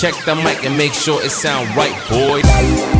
Check the mic and make sure it sound right, boy.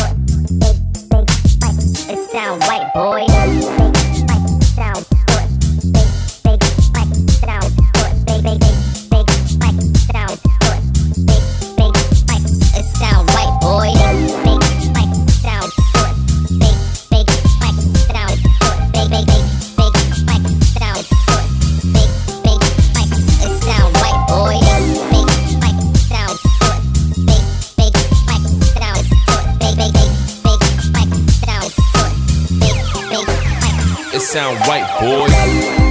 boy. Sound right, boy.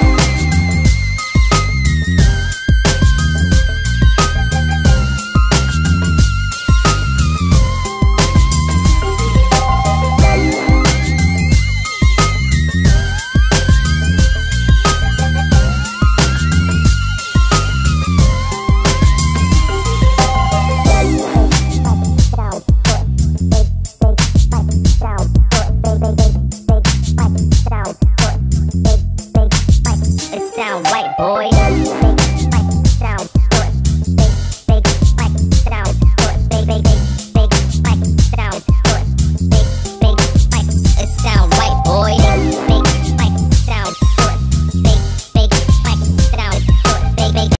boy.